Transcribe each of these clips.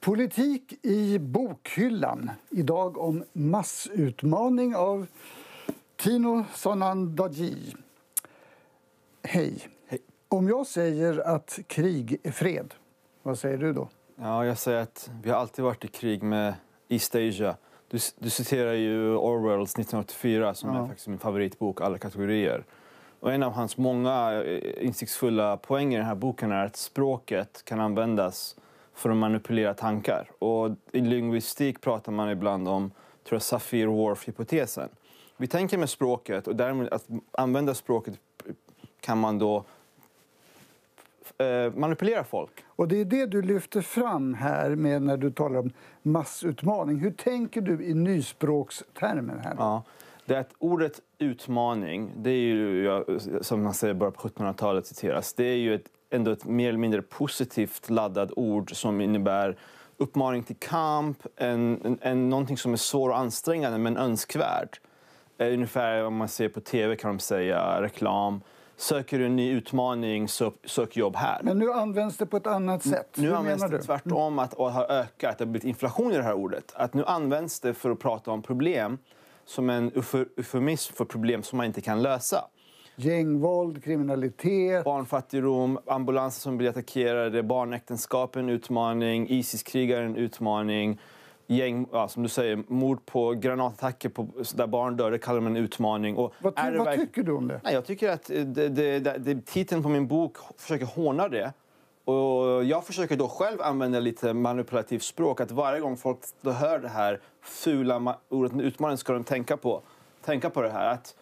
Politik i bokhyllan. Idag om massutmaning av Tino Sonandaji. Hej. Hej. Om jag säger att krig är fred, vad säger du då? Ja, jag säger att vi har alltid varit i krig med East Asia. Du, du citerar ju Orwells 1984 som Ja. är faktiskt min favoritbok alla kategorier. Och en av hans många eh, insiktsfulla poänger i den här boken är att språket kan användas för att manipulera tankar. Och i lingvistik pratar man ibland om tror jag, Sapir-Whorf-hypotesen. Vi tänker med språket och därmed att använda språket kan man då eh, manipulera folk. Och det är det du lyfter fram här med när du talar om massutmaning. Hur tänker du i nyspråkstermer här? Ja, det är att ordet utmaning, det är ju, som man säger bara på 1700-talet citeras, det är ju ett, ändå ett mer eller mindre positivt laddat ord som innebär uppmaning till kamp, en, en, en, någonting som är svår och ansträngande men önskvärd. Eh, ungefär om man ser på tv kan de säga reklam. Söker du en ny utmaning, sök, sök jobb här. Men nu används det på ett annat sätt. Nu Hur används det du? tvärtom att det har ökat, det har blivit inflation i det här ordet. Att nu används det för att prata om problem som en eufemism för problem som man inte kan lösa. Gängvåld, kriminalitet. Barnfattigdom, ambulanser som blir attackerade, barnäktenskap är en utmaning, Isis-krigare är en utmaning. Gäng, ja, som du säger, mord på granatattacker på, där barn dör, det kallar man en utmaning. Och Vad, ty- vad tycker du om det? Nej, jag tycker att det, det, det, titeln på min bok försöker håna det. Och jag försöker då själv använda lite manipulativt språk. Att varje gång folk då hör det här fula ordet utmaning ska de tänka på, tänka på det här. Att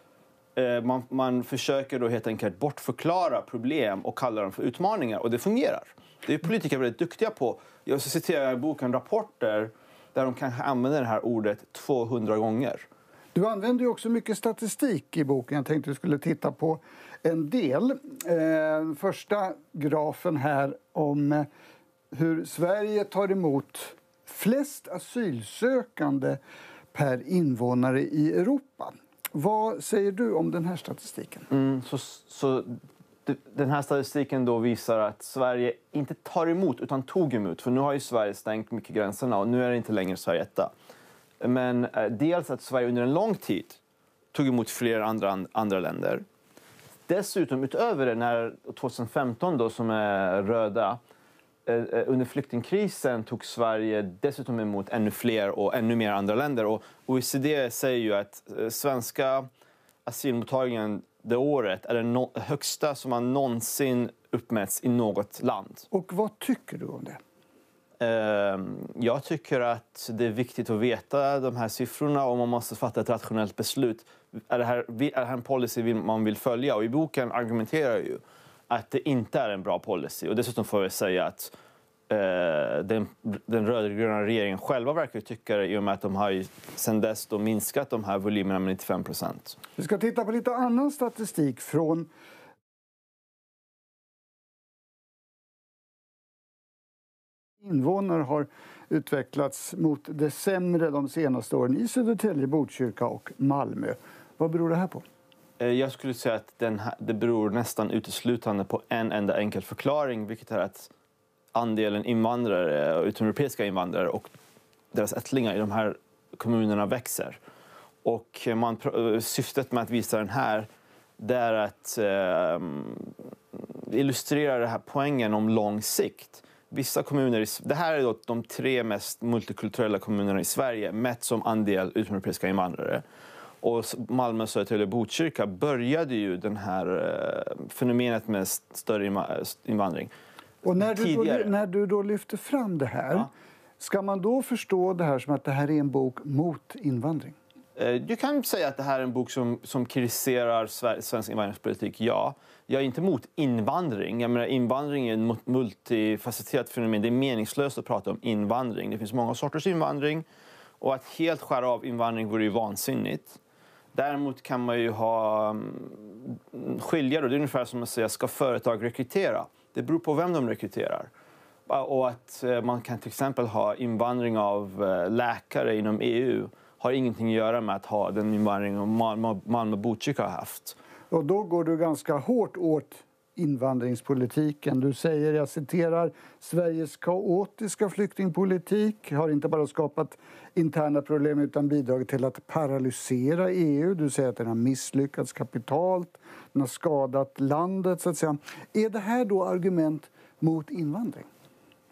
Eh, man, man försöker då helt enkelt bortförklara problem och kalla dem för utmaningar. Och det fungerar. Det är politiker väldigt duktiga på. Jag citerar i boken rapporter där de kanske använder det här ordet 200 gånger. Du använder ju också mycket statistik i boken. Jag tänkte att du skulle titta på en del. Eh, första grafen här om hur Sverige tar emot flest asylsökande per invånare i Europa. Vad säger du om den här statistiken? Mm, så, så den här statistiken då visar att Sverige inte tar emot utan tog emot. För nu har ju Sverige stängt mycket gränserna och nu är det inte längre Sverige etta. Men eh, dels att Sverige under en lång tid tog emot fler andra, andra länder. Dessutom utöver det, när 2015 då som är röda, under flyktingkrisen tog Sverige dessutom emot ännu fler och ännu mer andra länder. Och OECD säger ju att eh, svenska asylmottagningen det året är den no- högsta som har någonsin uppmätts i något land. Och vad tycker du om det? Ehm, Jag tycker att det är viktigt att veta de här siffrorna och man måste fatta ett rationellt beslut. Är det här, är det här en policy man vill följa? Och i boken argumenterar jag ju att det inte är en bra policy. Och dessutom får jag säga att eh, den, den rödgröna regeringen själva verkar tycka det i och med att de har ju sedan dess då minskat de här volymerna med 95 procent. Vi ska titta på lite annan statistik från invånare har utvecklats mot det sämre de senaste åren i Södertälje, Botkyrka och Malmö. Vad beror det här på? Eh, jag skulle säga att den här, det beror nästan uteslutande på en enda enkel förklaring vilket är att andelen invandrare, eh, utomeuropeiska invandrare och deras ättlingar i de här kommunerna växer. Och man, eh, syftet med att visa den här det är att eh, illustrera den här poängen om lång sikt. Vissa kommuner, i det här är då de tre mest multikulturella kommunerna i Sverige mätt som andel utomeuropeiska invandrare. Och Malmö, Södertälje och Botkyrka började ju den här eh, fenomenet med st- större inva- invandring. Och när du, då, när du då lyfter fram det här, Ja. ska man då förstå det här som att det här är en bok mot invandring? Eh, Du kan säga att det här är en bok som, som kritiserar svensk invandringspolitik, ja. Jag är inte emot invandring. Jag menar, invandring är ett mu- multifacetterat fenomen. Det är meningslöst att prata om invandring. Det finns många sorters invandring. Och att helt skära av invandring vore ju vansinnigt. Däremot kan man ju ha mm, skilja. Då. Det är ungefär som att säga, ska företag rekrytera? Det beror på vem de rekryterar. Och att eh, man kan till exempel ha invandring av eh, läkare inom EU har ingenting att göra med att ha den invandring Malmö, Malmö och Botkyrka har haft. Och då går du ganska hårt åt invandringspolitiken. Du säger, jag citerar, Sveriges kaotiska flyktingpolitik har inte bara skapat interna problem utan bidragit till att paralysera EU. Du säger att den har misslyckats kapitalt, den har skadat landet. Så att säga. Är det här då argument mot invandring?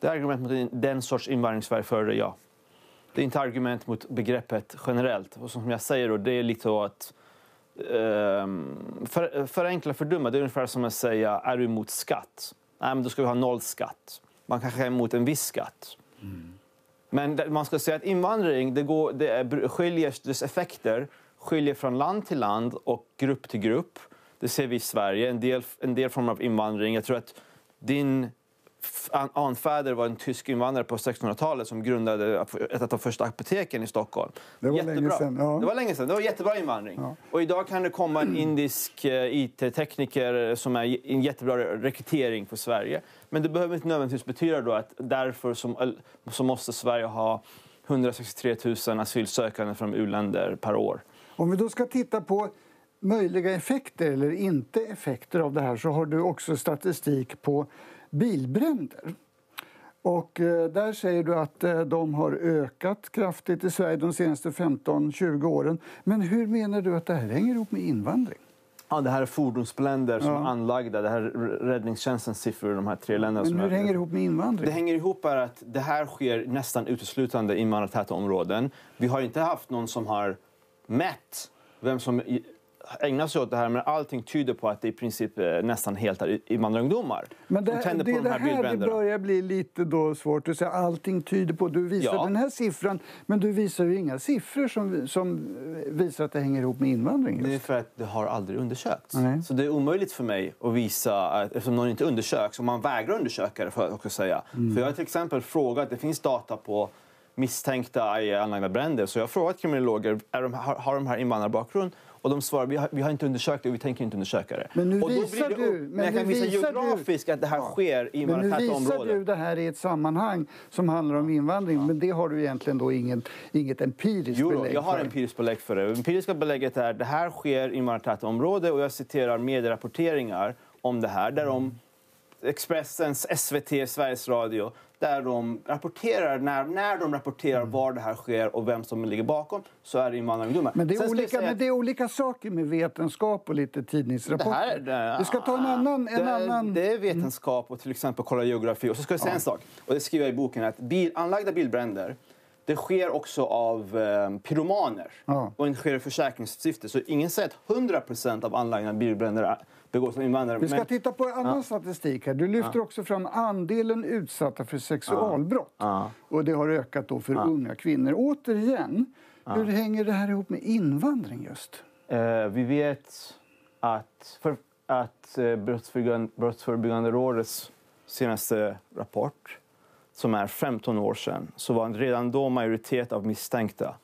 Det är argument mot den sorts invandring Sverige föredrar, ja. Det är inte argument mot begreppet generellt. Och som jag säger, då, det är lite så att um, Ehm, för, förenkla för dumma, det är ungefär som att säga är du emot skatt? Nej, men då ska vi ha noll skatt. Man kanske är emot en viss skatt. Mm. Men man ska säga att invandring det går, det är, skiljer, dess effekter skiljer från land till land och grupp till grupp. Det ser vi i Sverige, en del, en del former av invandring. Jag tror att din anfäder var en tysk invandrare på 1600-talet som grundade ett av de första apoteken i Stockholm. Det var jättebra. länge sedan. Ja. Det var länge sedan. Det var jättebra invandring. Ja. Och idag kan det komma en indisk eh, IT-tekniker som är en jättebra rekrytering för Sverige. Men det behöver inte nödvändigtvis betyda då att därför som, så måste Sverige ha 163 000 asylsökande från u-länder per år. Om vi då ska titta på möjliga effekter eller inte effekter av det här så har du också statistik på bilbränder. Och eh, där säger du att eh, de har ökat kraftigt i Sverige de senaste 15-20 åren. Men hur menar du att det här hänger ihop med invandring? Ja, det här är fordonsbränder som ja. är anlagda. Det här är räddningstjänstens siffror i de här tre länderna. Men hur hänger det ihop med invandring? Det hänger ihop med att det här sker nästan uteslutande i invandrartäta områden. Vi har inte haft någon som har mätt vem som ägnar sig åt det här men allting tyder på att det i princip eh, nästan helt är invandrarungdomar Men det, som det, på de här, här det börjar bli lite då svårt att säga allting tyder på. Du visar ja. den här siffran men du visar ju inga siffror som, som visar att det hänger ihop med invandring. Just. Det är för att det har aldrig undersökts. Nej. Så det är omöjligt för mig att visa, att, eftersom någon inte undersöks, och man vägrar undersöka det för att också säga. Mm. För jag har till exempel frågat, det finns data på misstänkta i anlagda bränder. Så jag har frågat kriminologer, är de, har, har de här invandrarbakgrund? Och de svarar vi har, vi har inte undersökt det och vi tänker inte undersöka det. Men nu och visar du... Men, men jag kan visa geografiskt att det här sker i. Men nu visar du det här i ett sammanhang som handlar om invandring. Ja. Men det har du egentligen då ingen, inget empiriskt jo, belägg jag har empiriskt belägg för det. Det empiriska belägget är att det här sker i invandrartäta områden och jag citerar medierapporteringar om det här där de Expressens, SVT, Sveriges Radio där de rapporterar, när, när de rapporterar mm. var det här sker och vem som ligger bakom, så är det invandrarungdomar. Men det är, olika, men det är olika saker med vetenskap och lite tidningsrapporter. Det, här, det, vi ska ta en annan... En det, annan... det är vetenskap och till exempel kolla geografi. Och så ska jag säga ja. en sak, och det skriver jag i boken, att bil, anlagda bilbränder det sker också av eh, pyromaner ja. och sker i försäkringssyfte. Så ingen säger att 100% av anlagda bilbränder begås av invandrare. Vi ska men... titta på annan ja. statistik här. Du lyfter ja. också fram andelen utsatta för sexualbrott. Och det har ökat då för unga kvinnor. Återigen, hur hänger det här ihop med invandring just? Eh, vi vet att, för, att eh, Brottsförebyggande, Brottsförebyggande rådets senaste rapport som är 15 år sedan, så var redan då majoritet av misstänkta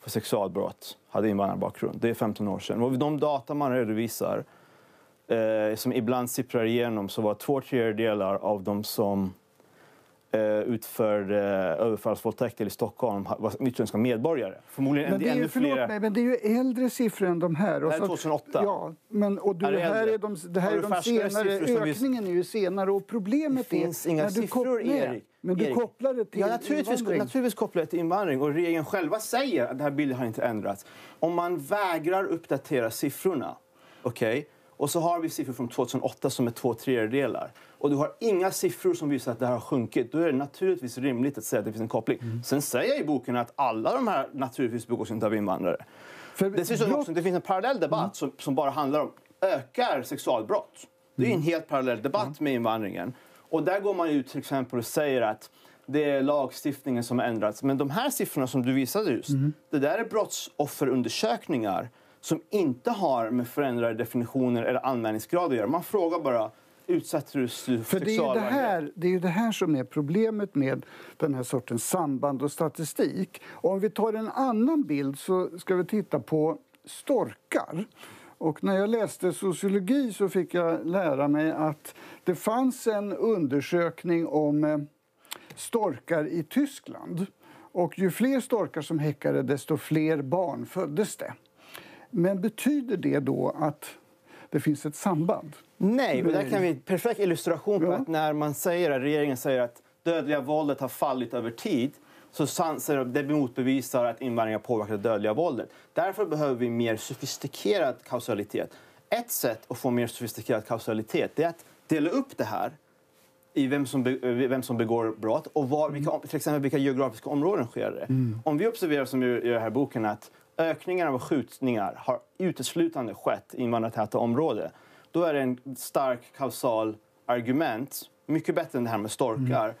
för sexualbrott hade invandrarbakgrund. Det är 15 år sedan. Och de data man redovisar, eh, som ibland sipprar igenom, så var två tredjedelar av de som eh, utförde eh, överfallsvåldtäkter i Stockholm var utländska medborgare. Förmodligen men det är, ännu förlåt Mig, men det är ju äldre siffror än de här. Det här är 2008. Ja, men, och du, är här är de, det här är de senare, ökningen är ju senare. Och problemet det finns är, inga siffror, Erik. Men du kopplar det till ja, naturligtvis, invandring? Naturligtvis kopplar det till invandring. Och regeringen själva säger att den här bilden har inte ändrats. Om man vägrar uppdatera siffrorna, okay, och så har vi siffror från 2008 som är två tredjedelar och du har inga siffror som visar att det här har sjunkit, då är det naturligtvis rimligt att säga att det finns en koppling. Mm. Sen säger jag i boken att alla de här naturligtvis begås inte av invandrare. För Dessutom brott... också, det finns en parallell debatt mm. som, som, bara handlar om ökar sexualbrott. Det är en mm. helt parallell debatt mm. med invandringen. Och där går man ut till exempel och säger att det är lagstiftningen som har ändrats. Men de här siffrorna som du visade just, mm. det där är brottsofferundersökningar som inte har med förändrade definitioner eller anmälningsgrad att göra. Man frågar bara utsätter du för, för det är, det, här, det är ju det här som är problemet med den här sortens samband och statistik. Och om vi tar en annan bild så ska vi titta på storkar. Och när jag läste sociologi så fick jag lära mig att det fanns en undersökning om eh, storkar i Tyskland. Och ju fler storkar som häckade, desto fler barn föddes det. Men betyder det då att det finns ett samband. Nej, och där kan vi en perfekt illustration på Ja. att när man säger att regeringen säger att dödliga våldet har fallit över tid så sanser det motbevisar att invandring har påverkat det dödliga våldet. Därför behöver vi mer sofistikerad kausalitet. Ett sätt att få mer sofistikerad kausalitet är att dela upp det här i vem som, eh, vem som begår brott och var, vilka, till exempel vilka geografiska områden sker det. Om vi observerar, som i i den här boken, att ökningen av skjutningar har uteslutande skett i invandrartäta områden då är det en stark kausal argument, mycket bättre än det här med storkar,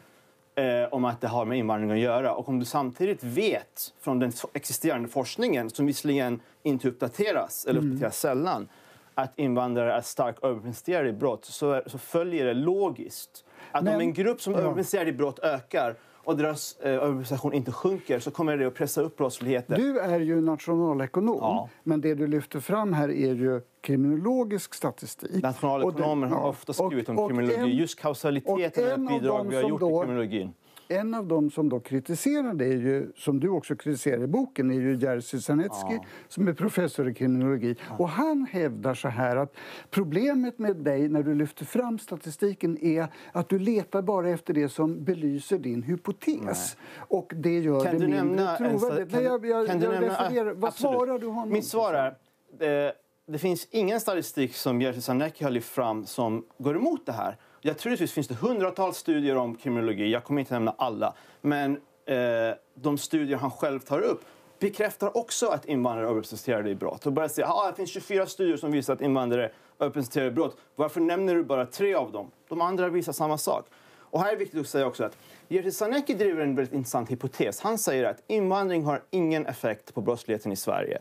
eh, om att det har med invandring att göra. Och om du samtidigt vet från den existerande forskningen, som visserligen inte uppdateras eller uppdateras sällan, att invandrare är starkt överrepresenterade i brott så, är, så följer det logiskt att Men- om en grupp som ja. överrepresenterad i brott ökar och deras eh, överrepresentation inte sjunker så kommer det att pressa upp brottsligheten. Du är ju nationalekonom, Ja. men det du lyfter fram här är ju kriminologisk statistik. Nationalekonomer det- har ofta skrivit om Och- och kriminologi. en- Just kausaliteten och är en bidrag vi har gjort då- i kriminologin. En av dem som då kritiserar det, är ju, som du också kritiserar i boken, är ju Jerzy Sarnecki Ja. som är professor i kriminologi. Och han hävdar så här att problemet med dig när du lyfter fram statistiken är att du letar bara efter det som belyser din hypotes. Och det gör Kan det du mindre nämna trovärdigt. kan Nej, du- jag, jag, kan du jag nämna- refererar. Vad Absolut. svarar du honom? Mitt svar är eh, det finns ingen statistik som Jerzy Sarnecki har lyft fram som går emot det här. Jag troligtvis finns det hundratals studier om kriminologi. Jag kommer inte nämna alla. Men eh, de studier han själv tar upp bekräftar också att invandrare är överrepresenterade i brott. Och börjar säga att ah, det finns 24 studier som visar att invandrare är överrepresenterade i brott. Varför nämner du bara tre av dem? De andra visar samma sak. Och här är viktigt att säga också att Jerzy Sarnecki driver en väldigt intressant hypotes. Han säger att invandring har ingen effekt på brottsligheten i Sverige.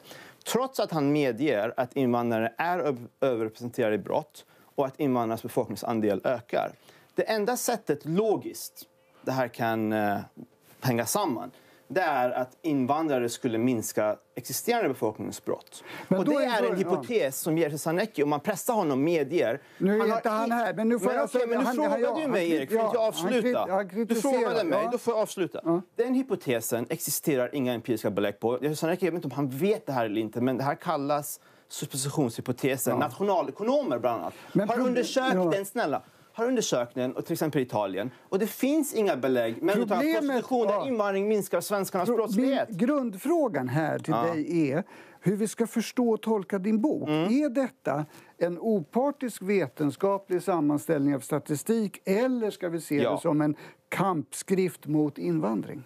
Trots att han medger att invandrare är överrepresenterade i brott och att invandrarnas befolkningsandel ökar. Det enda sättet logiskt det här kan eh, hänga samman det är att invandrare skulle minska existerande befolkningsbrott. Men och det är är en hypotes som Jerzy Sarnecki, om man pressar honom, medger. Nu är har inte han här, men nu får men, jag okej, men nu han- frågade ja, du han mig, krit- Erik. Inte jag ja, han avsluta? krit- han du frågade mig, ja. då får jag avsluta. Ja. Den hypotesen existerar inga empiriska belägg på. Jerzy Sarnecki, jag vet inte om han vet det här eller inte, men det här kallas suppositionshypotesen. Nationalekonomer, bland annat, Men har undersökt ja. den, snälla, har undersökt den, och till exempel Italien. Och det finns inga belägg, men Problemet- prostitution ja. där invandring minskar svenskarnas Min brottslighet. grundfrågan här till dig är hur vi ska förstå och tolka din bok. Mm. Är detta en opartisk vetenskaplig sammanställning av statistik eller ska vi se Ja. det som en kampskrift mot invandring?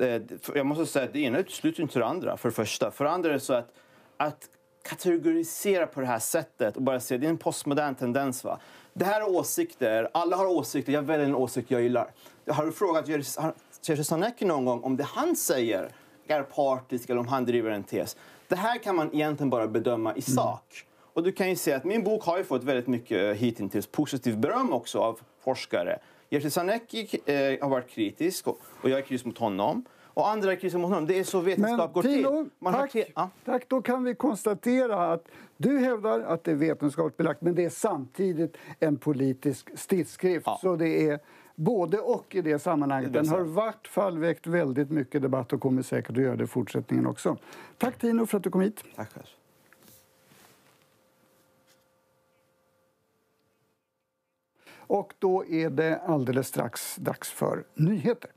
Eh, för Jag måste säga att det ena utesluter inte det andra. För det första. För det andra är det så att, att kategorisera på det här sättet och bara säga det är en postmodern tendens. Va? Det här är åsikter. Alla har åsikter. Jag väljer en åsikt jag gillar. Har du frågat Jerzy Sarnecki någon gång om det han säger är partiskt eller om han driver en tes? Det här kan man egentligen bara bedöma i sak. Och du kan ju se att min bok har ju fått väldigt mycket hittills positivt beröm också av forskare. Jerzy Sarnecki eh, har varit kritisk och, och jag är kritisk mot honom. Och andra är kritiska mot honom. Det är så vetenskap går till. Man tack, kri- ja. tack. Då kan vi konstatera att du hävdar att det är vetenskapligt belagt men det är samtidigt en politisk stridsskrift. Ja. Så det är både och i det sammanhanget. Den har i vart fall väckt väldigt mycket debatt och kommer säkert att göra det i fortsättningen också. Tack Tino för att du kom hit. Tack själv. Och då är det alldeles strax dags för nyheter.